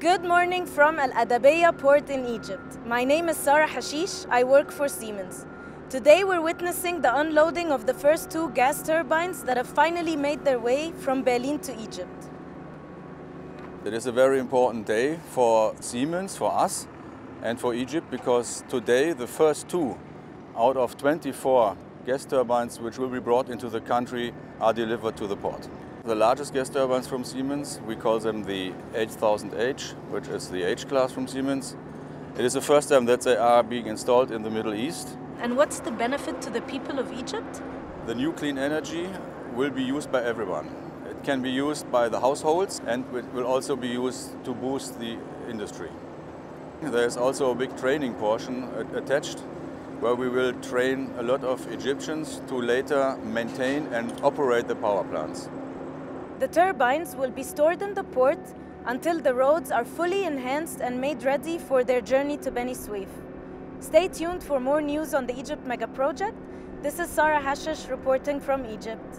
Good morning from Al Adabiyah port in Egypt. My name is Sarah Hashish. I work for Siemens. Today we're witnessing the unloading of the first two gas turbines that have finally made their way from Berlin to Egypt. It is a very important day for Siemens, for us, and for Egypt because today the first two out of 24 gas turbines which will be brought into the country are delivered to the port. The largest gas turbines from Siemens, we call them the 8000H, which is the H class from Siemens. It is the first time that they are being installed in the Middle East. And what's the benefit to the people of Egypt? The new clean energy will be used by everyone. It can be used by the households and it will also be used to boost the industry. There is also a big training portion attached where we will train a lot of Egyptians to later maintain and operate the power plants. The turbines will be stored in the port until the roads are fully enhanced and made ready for their journey to Beni Suef. Stay tuned for more news on the Egypt Mega Project. This is Sarah Hashish reporting from Egypt.